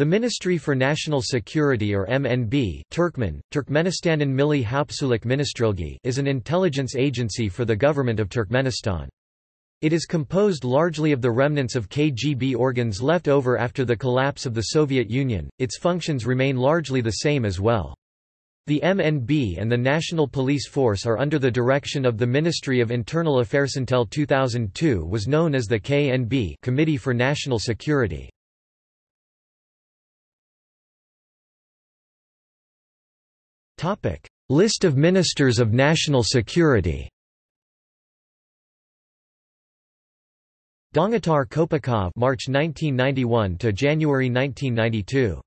The Ministry for National Security or MNB Turkmen, Türkmenistanyň Milli howpsuzlyk Ministrilgi is an intelligence agency for the government of Turkmenistan. It is composed largely of the remnants of KGB organs left over after the collapse of the Soviet Union, its functions remain largely the same as well. The MNB and the National Police Force are under the direction of the Ministry of Internal Affairs until 2002 was known as the KNB Committee for National Security. List of Ministers of National Security. Danatar Kopekov March 1991 to January 1992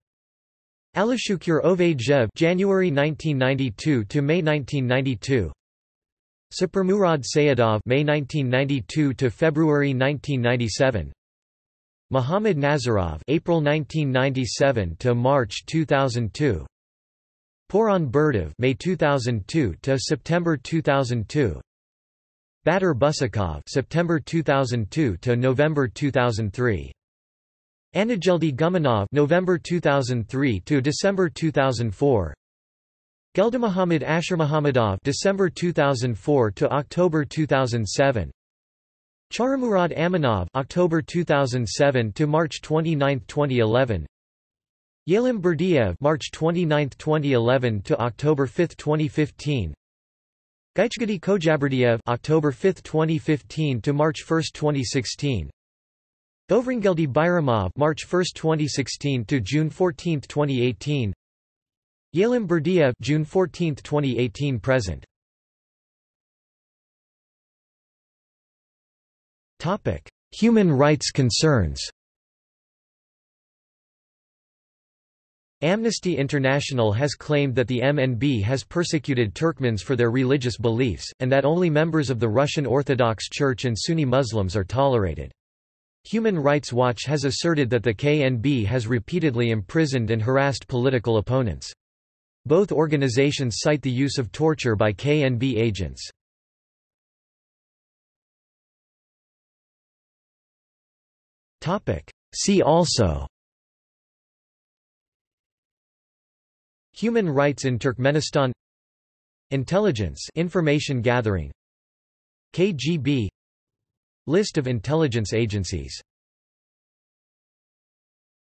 Alashukur Ovadzev January 1992 to May 1992 Saparmurad Sayadov May 1992 to February 1997 Muhammad Nazarov April 1997 to March 2002 Poran Berdov May 2002 to September 2002 Batur Busakov September 2002 to November 2003 Anajeldi Gumanov November 2003 to December 2004 Geldamuhammad Ashermuhammadov December 2004 to October 2007 Charamurad Aminov October 2007 to March 29, 2011 Yelim Berdiev March 29, 2011 to October 5, 2015. Gaichgadi Kojaberdiev October 5, 2015 to March 1, 2016. Govringeldi Bayramov March 1, 2016 to June 14, 2018. Yelim Berdiev June 14, 2018 present. Topic: Human rights concerns. Amnesty International has claimed that the MNB has persecuted Turkmens for their religious beliefs, and that only members of the Russian Orthodox Church and Sunni Muslims are tolerated. Human Rights Watch has asserted that the KNB has repeatedly imprisoned and harassed political opponents. Both organizations cite the use of torture by KNB agents. See also Human rights in Turkmenistan Intelligence information gathering KGB List of intelligence agencies